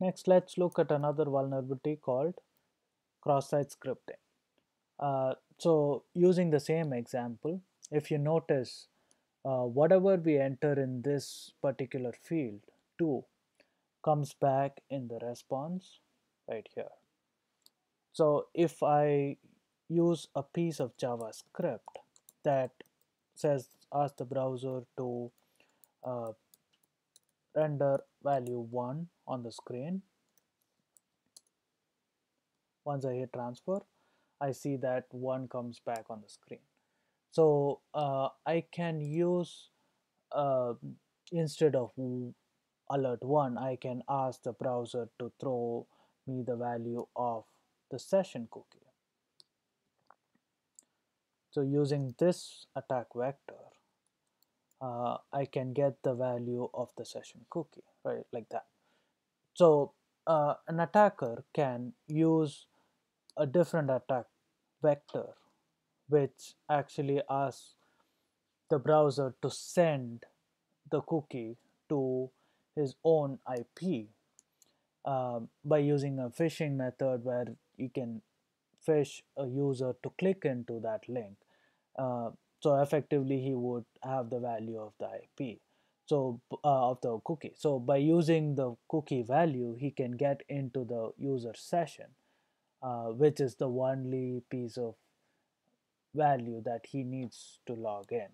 Next, let's look at another vulnerability called cross-site scripting. Uh, so using the same example, if you notice uh, whatever we enter in this particular field 2 comes back in the response right here. So if I use a piece of JavaScript that says ask the browser to uh, render value 1 on the screen. Once I hit transfer I see that 1 comes back on the screen. So uh, I can use uh, instead of alert 1 I can ask the browser to throw me the value of the session cookie. So using this attack vector uh, I can get the value of the session cookie right like that so uh, an attacker can use a different attack vector which actually asks the browser to send the cookie to his own IP uh, by using a phishing method where you can phish a user to click into that link. Uh, so effectively he would have the value of the IP so uh, of the cookie. So by using the cookie value he can get into the user session uh, which is the only piece of value that he needs to log in